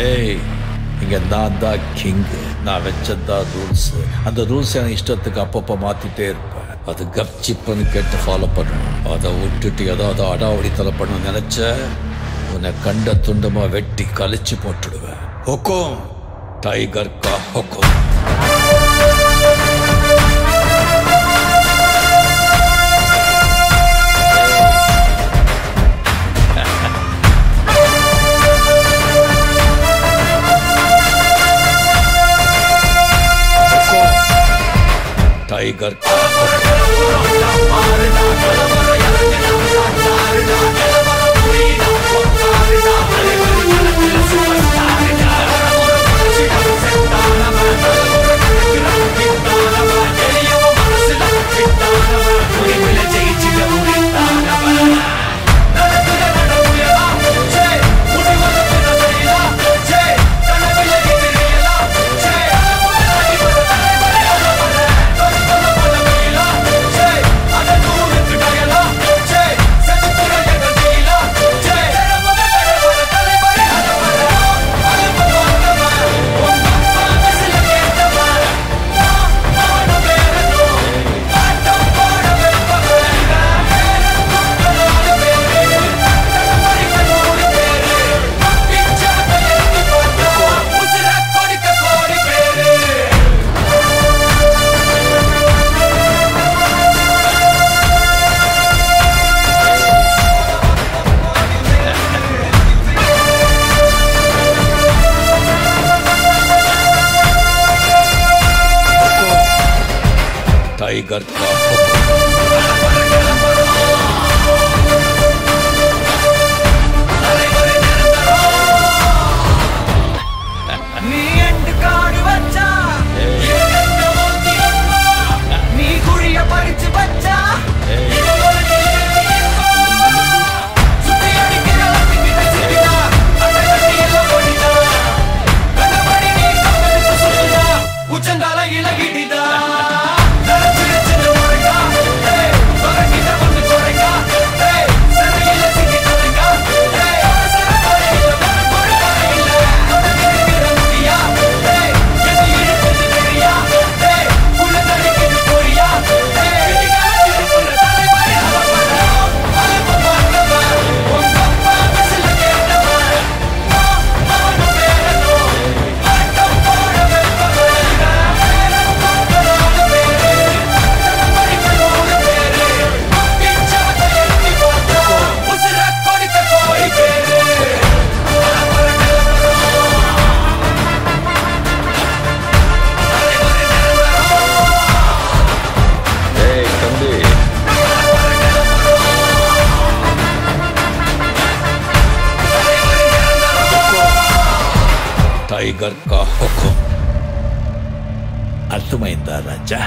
ஏய் இங்க நான் தான் கிங் நான் வச்சதான் ரூல்ஸ் அந்த ரூல்ஸ் எனக்கு இஷ்டத்துக்கு அப்பப்போ மாத்திட்டே இருப்பேன். அது கப்சிப்புன்னு கேட்டு ஃபாலோ பண்ணணும். அதை விட்டுட்டு ஏதாவது அடாவடித்தலை பண்ண நினைச்ச உன்னை கண்ட துண்டமா வெட்டி கழிச்சு போட்டுடுவேன். ஹொக்கும். டைகர் கா ஹொக்கும் टाइगर का टाइगर का टाइगर का हुक्म अतमैदा राजा